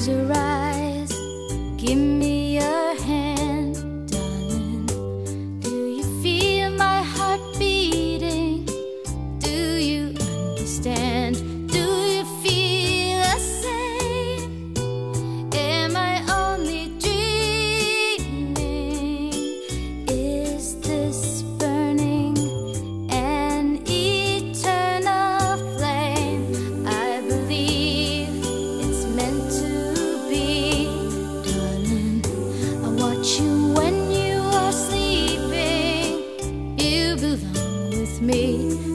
Close your eyes, give me me.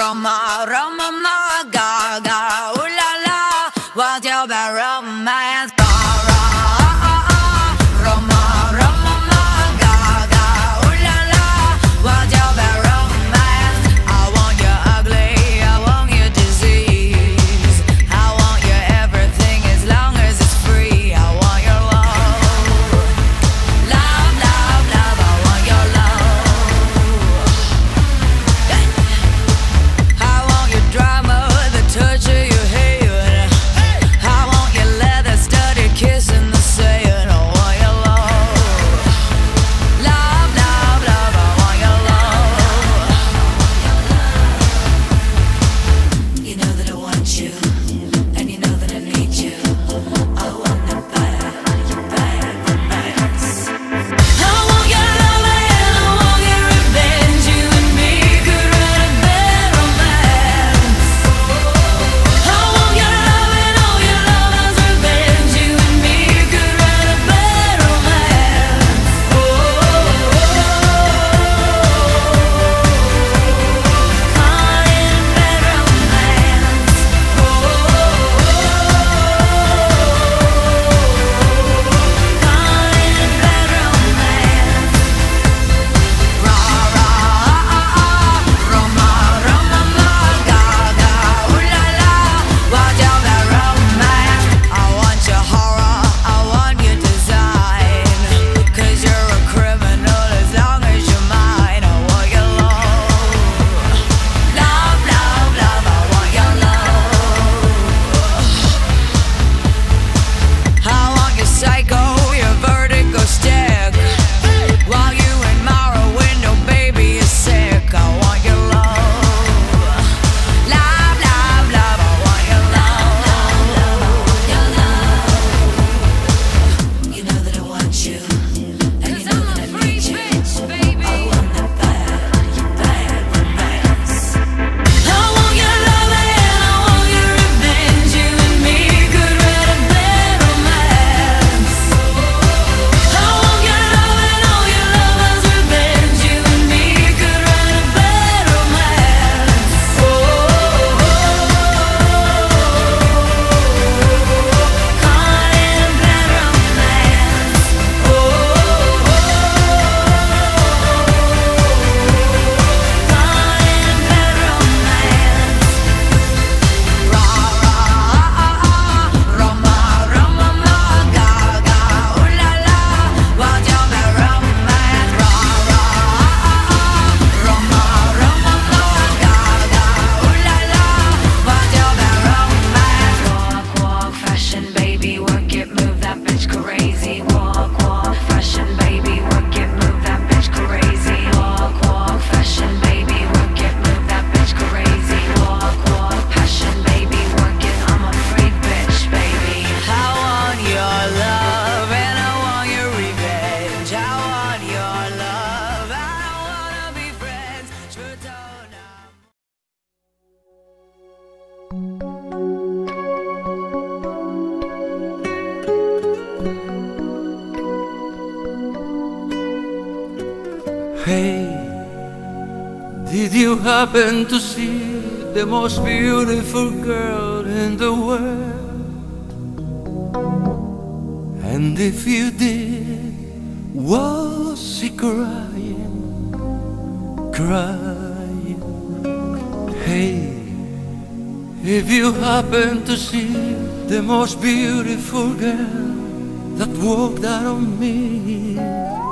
Roma Roma ma Hey, did you happen to see the most beautiful girl in the world? And if you did, was she crying, crying? Hey, if you happen to see the most beautiful girl that walked out on me,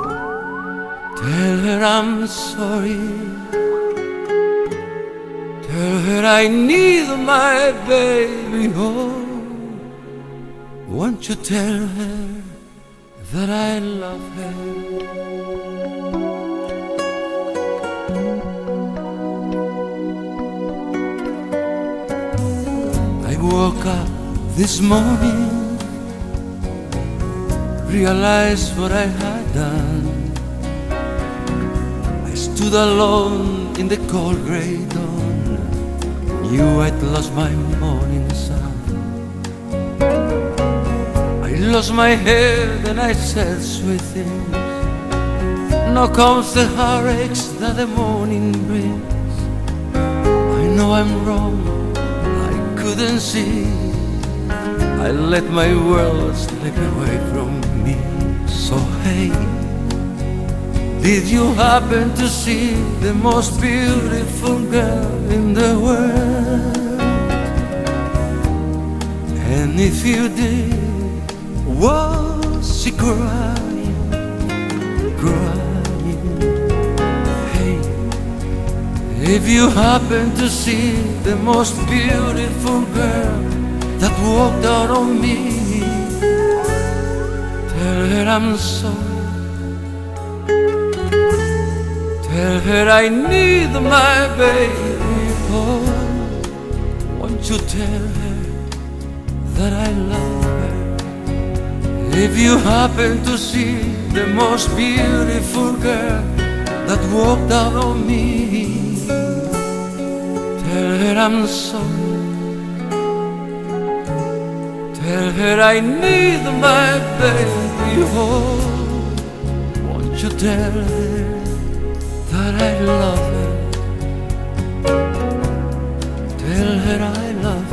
tell her I'm sorry. Tell her I need my baby home. Won't you tell her that I love her? I woke up this morning, realized what I had done. Stood alone in the cold gray dawn, knew I'd lost my morning sun. I lost my head and I said sweet things. Now comes the heartaches that the morning brings. I know I'm wrong, I couldn't see. I let my world slip away from me. So hey, did you happen to see the most beautiful girl in the world? And if you did, was she crying, crying? Hey, if you happen to see the most beautiful girl that walked out on me, tell her I'm sorry. Tell her I need my baby home. Won't you tell her that I love her? If you happen to see the most beautiful girl that walked out on me, tell her I'm sorry. Tell her I need my baby home. Won't you tell her I love her? Tell her I love